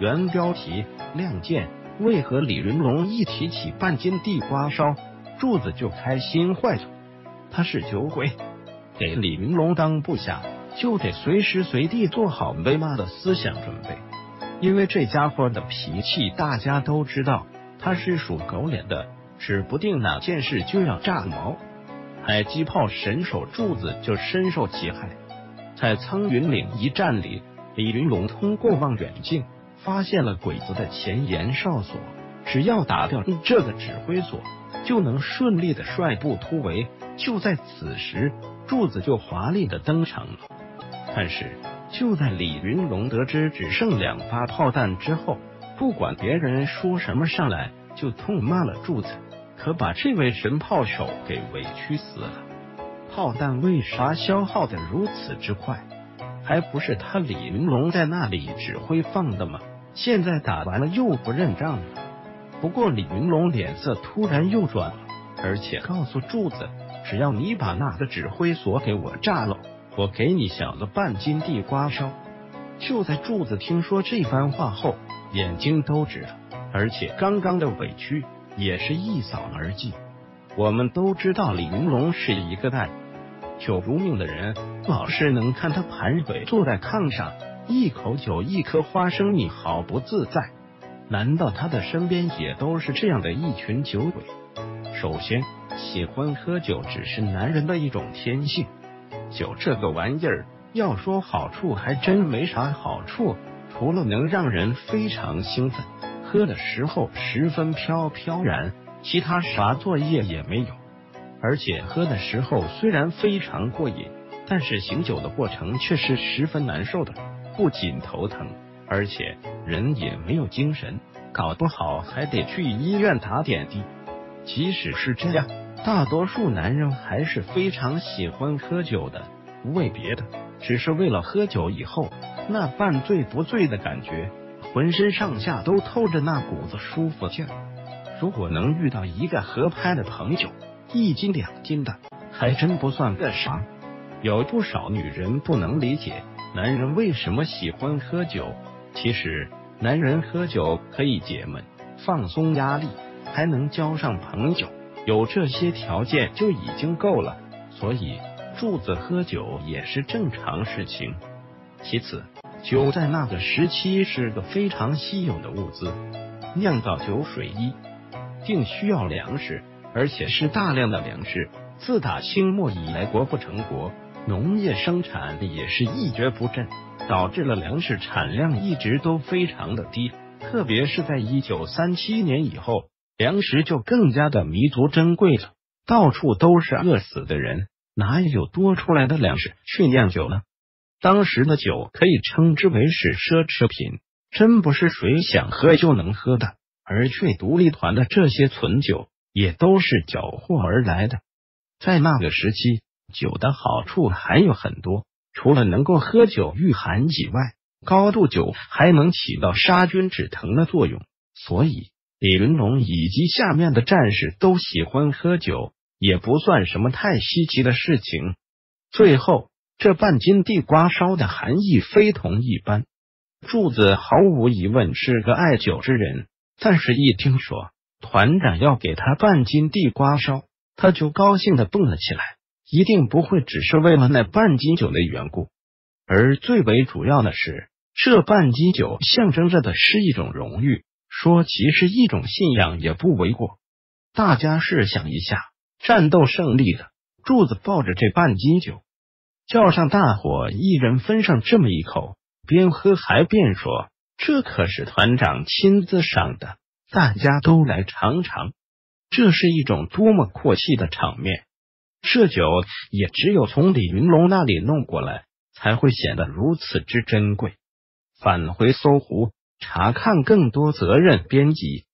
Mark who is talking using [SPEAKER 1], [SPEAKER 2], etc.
[SPEAKER 1] 原标题：亮剑。为何李云龙一提起半斤地瓜烧，柱子就开心坏了？他是酒鬼，给李云龙当部下，就得随时随地做好被骂的思想准备。因为这家伙的脾气，大家都知道，他是属狗脸的，指不定哪件事就要炸毛。迫击炮神手柱子就深受其害。在苍云岭一战里，李云龙通过望远镜发现了鬼子的前沿哨所，只要打掉这个指挥所，就能顺利的率部突围。就在此时，柱子就华丽的登场了。但是。就在李云龙得知只剩两发炮弹之后，不管别人说什么，上来就痛骂了柱子，可把这位神炮手给委屈死了。炮弹为啥消耗的如此之快？还不是他李云龙在那里指挥放的吗？现在打完了又不认账了。不过李云龙脸色突然又转了，而且告诉柱子，只要你把那个指挥所给我炸了。我给你小子半斤地瓜烧！就在柱子听说这番话后，眼睛都直了，而且刚刚的委屈也是一扫而尽。我们都知道李云龙是一个待酒如命的人，老是能看他盘腿坐在炕上，一口酒一颗花生米，好不自在。难道他的身边也都是这样的一群酒鬼？首先，喜欢喝酒只是男人的一种天性。酒这个玩意儿，要说好处还真没啥好处，除了能让人非常兴奋，喝的时候十分飘飘然，其他啥作业也没有。而且喝的时候虽然非常过瘾，但是醒酒的过程却是十分难受的，不仅头疼，而且人也没有精神，搞不好还得去医院打点滴。即使是这样。大多数男人还是非常喜欢喝酒的，不为别的，只是为了喝酒以后那半醉不醉的感觉，浑身上下都透着那股子舒服劲儿。如果能遇到一个合拍的朋友，一斤两斤的，还真不算个啥。有不少女人不能理解男人为什么喜欢喝酒，其实男人喝酒可以解闷、放松压力，还能交上朋友。有这些条件就已经够了，所以柱子喝酒也是正常事情。其次，酒在那个时期是个非常稀有的物资，酿造酒水一定需要粮食，而且是大量的粮食。自打清末以来，国不成国，农业生产也是一蹶不振，导致了粮食产量一直都非常的低，特别是在一九三七年以后。粮食就更加的弥足珍贵了，到处都是饿死的人，哪有多出来的粮食去酿酒呢？当时的酒可以称之为是奢侈品，真不是谁想喝就能喝的。而去独立团的这些存酒，也都是缴获而来的。在那个时期，酒的好处还有很多，除了能够喝酒御寒以外，高度酒还能起到杀菌止疼的作用，所以。李云龙以及下面的战士都喜欢喝酒，也不算什么太稀奇的事情。最后，这半斤地瓜烧的含义非同一般。柱子毫无疑问是个爱酒之人，但是一听说团长要给他半斤地瓜烧，他就高兴的蹦了起来。一定不会只是为了那半斤酒的缘故，而最为主要的是，这半斤酒象征着的是一种荣誉。说其实一种信仰也不为过。大家试想一下，战斗胜利了，柱子抱着这半斤酒，叫上大伙，一人分上这么一口，边喝还边说：“这可是团长亲自赏的，大家都来尝尝。”这是一种多么阔气的场面！这酒也只有从李云龙那里弄过来，才会显得如此之珍贵。返回搜狐。查看更多责任编辑。